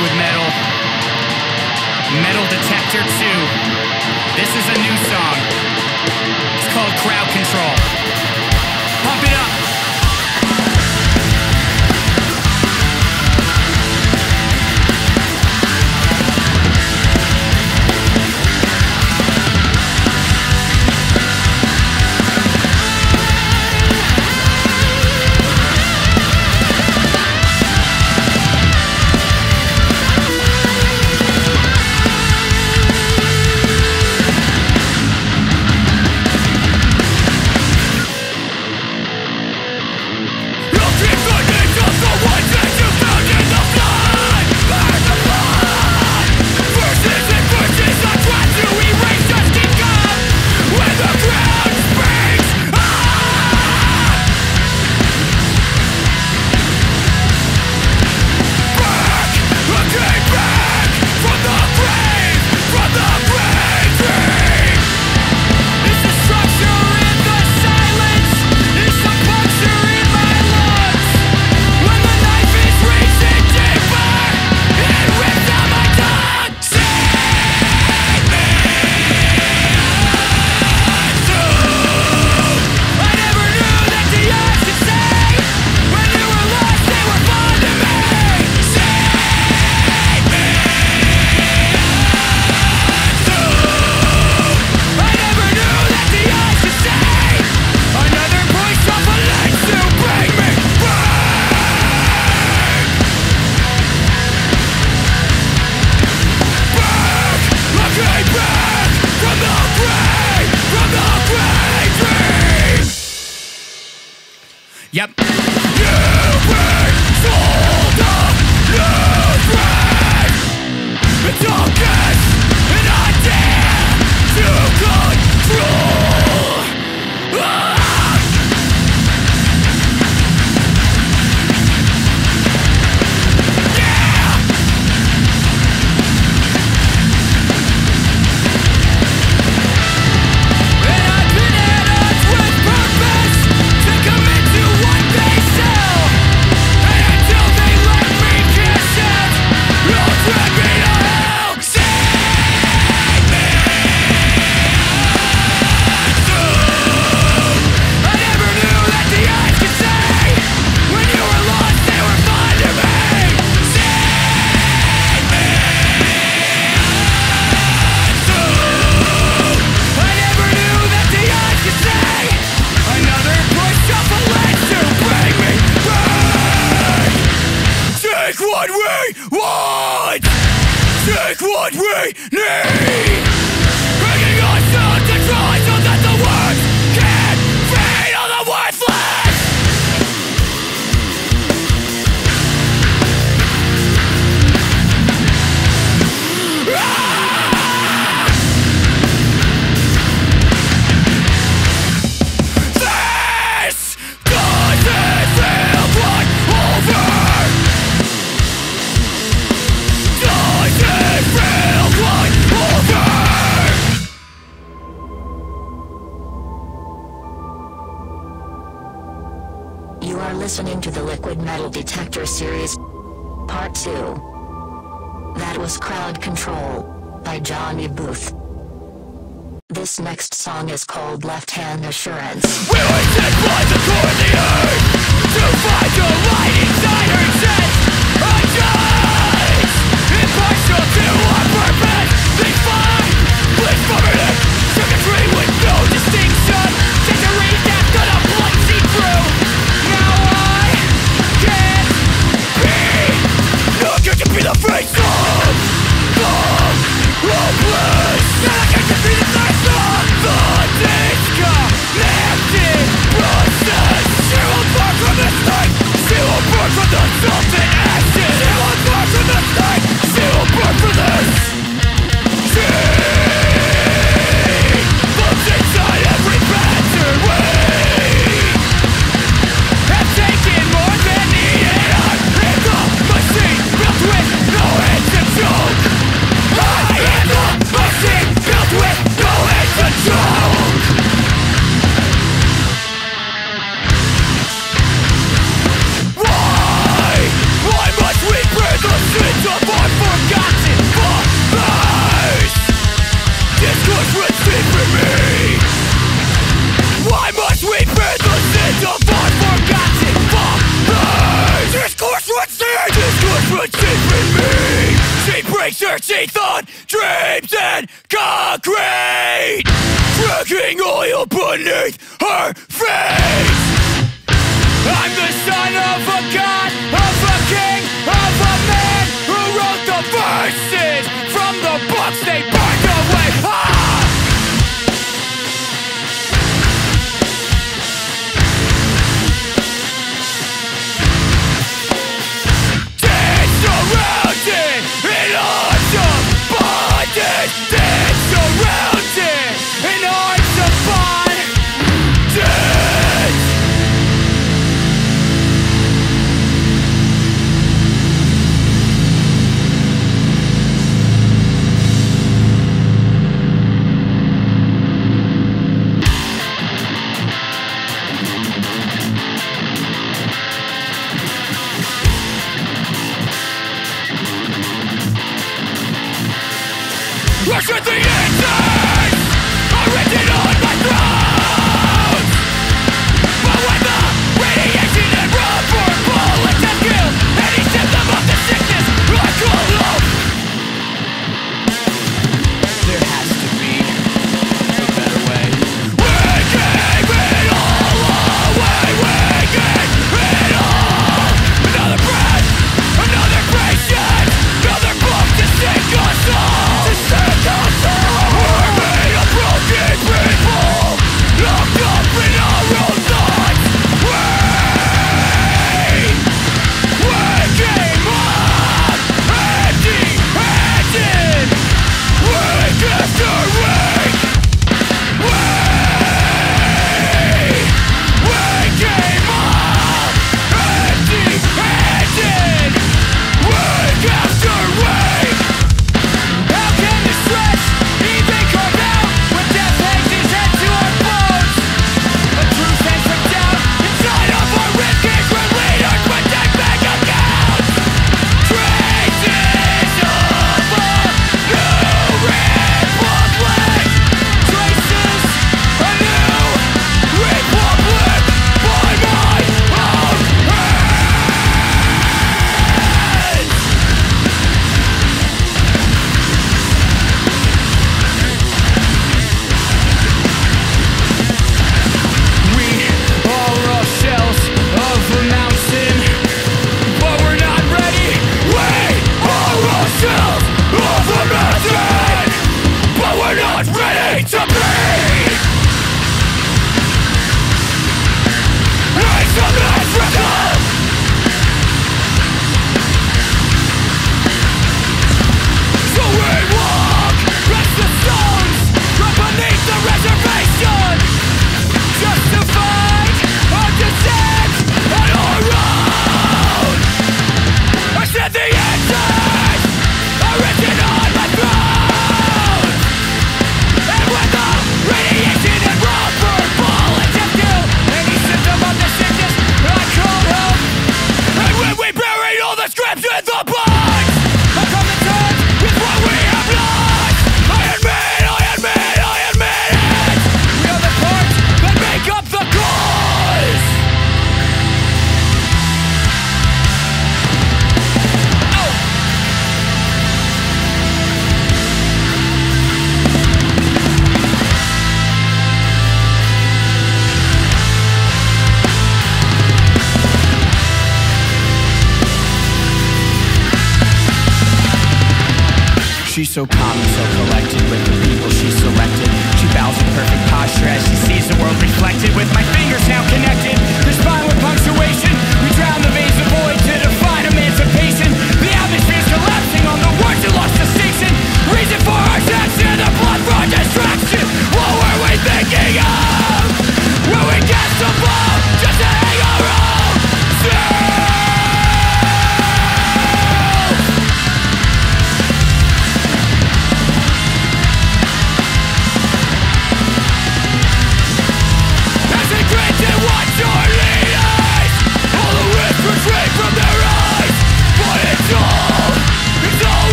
liquid metal. Metal Detector 2. This is a new song. Liquid Metal Detector Series, Part 2. That was Crowd Control, by Johnny Booth. This next song is called Left Hand Assurance. We were by the core of the earth To find the light inside to our purpose with no their teeth on dreams and concrete, dragging oil beneath her feet. I'm the son of a god, of a king, of a Rush at the end!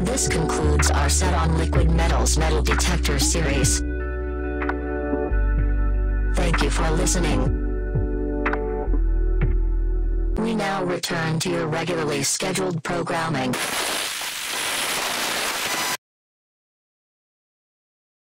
This concludes our set on Liquid Metal's Metal Detector series. Thank you for listening. We now return to your regularly scheduled programming.